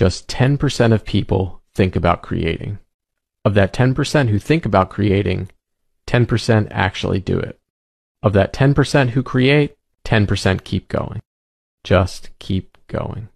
Just 10% of people think about creating. Of that 10% who think about creating, 10% actually do it. Of that 10% who create, 10% keep going. Just keep going.